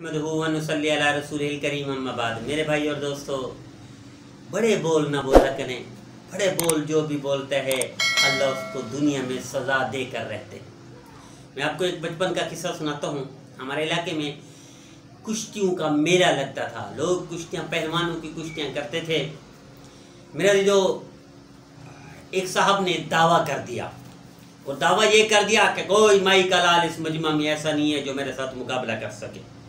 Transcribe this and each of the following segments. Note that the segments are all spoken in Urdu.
نحمدہ ونصلی علی رسول کریم اما بعد۔ میرے بھائی اور دوستو، بڑے بول نہ بولا کریں۔ بڑے بول جو بھی بولتا ہے اللہ اس کو دنیا میں سزا دے کر رہتے ہیں۔ میں آپ کو ایک بچپن کا قصہ سناتا ہوں۔ ہمارے علاقے میں کشتیوں کا میلہ لگتا تھا۔ لوگ کشتیاں، پہلوانوں کی کشتیاں کرتے تھے۔ میرا جو ایک صاحب نے دعویٰ کر دیا۔ اور دعویٰ یہ کر دیا کہ کوئی مائی کا لال اس مجمع میں ایسا نہیں ہے جو میرے ساتھ مقابلہ کر سکے۔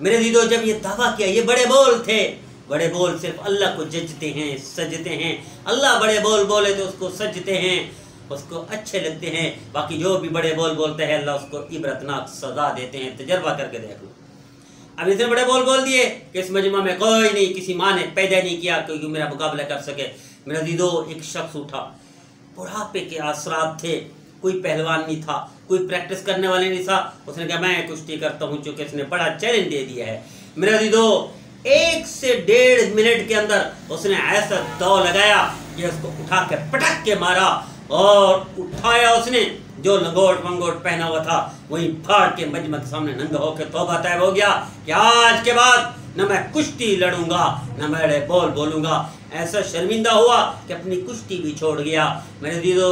میرے دیدو جب یہ دعویٰ کیا، یہ بڑے بول تھے۔ بڑے بول صرف اللہ کو ججتے ہیں، سجتے ہیں۔ اللہ بڑے بول بولے تو اس کو سجتے ہیں، اس کو اچھے لگتے ہیں۔ باقی جو بھی بڑے بول بولتے ہیں، اللہ اس کو عبرتناک سزا دیتے ہیں۔ تجربہ کر کے دیکھ لو۔ اب اتنے بڑے بول بول دیے کہ اس مجمع میں کوئی نہیں، کسی ماں نے پیدا نہیں کیا کیونکہ میرا مقابلہ کر سکے۔ میرا دیدو ایک شخص اٹھا۔ بڑھاپے کے اثرات تھے۔ کوئی پہلوان نہیں تھا، کوئی پریکٹس کرنے والے نہیں تھا۔ اس نے کہا، میں کشتی کرتا ہوں چونکہ اس نے بڑا چیلنج دے دیا ہے۔ میرا دیدو ایک سے ڈیڑھ منٹ کے اندر اس نے ایسا دو لگایا کہ اس کو اٹھا کے پٹک کے مارا اور اٹھایا اس نے۔ جو لنگوٹ منگوٹ پہنا ہوا تھا، وہیں پھاڑ کے مجمع کے سامنے ننگا ہو کے توبہ طیب ہو گیا کہ آج کے بعد نہ میں کشتی لڑوں گا، نہ میں بول بولوں گا۔ ایسا شرمندہ ہوا کہ اپنی کشتی بھی چھوڑ گیا۔ میرے دیدو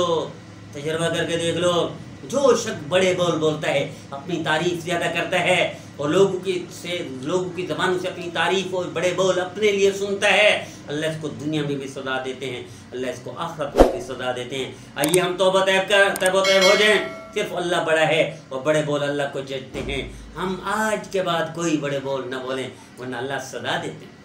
تجربہ کر کے دیکھ لو، جو شخص بڑے بول بولتا ہے، اپنی تعریف زیادہ کرتا ہے اور لوگوں کی سے، لوگوں کی زبانوں سے اپنی تعریف اور بڑے بول اپنے لیے سنتا ہے۔ اللہ اس کو دنیا میں بھی سزا دیتے ہیں، اللہ اس کو آخرت میں بھی سزا دیتے ہیں۔ آئیے ہم توبہ طیب کر، طیب و طیب ہو جائیں۔ صرف اللہ بڑا ہے اور بڑے بول اللہ کو ججتے ہیں۔ ہم آج کے بعد کوئی بڑے بول نہ بولیں، ورنہ اللہ سزا دیتے ہیں۔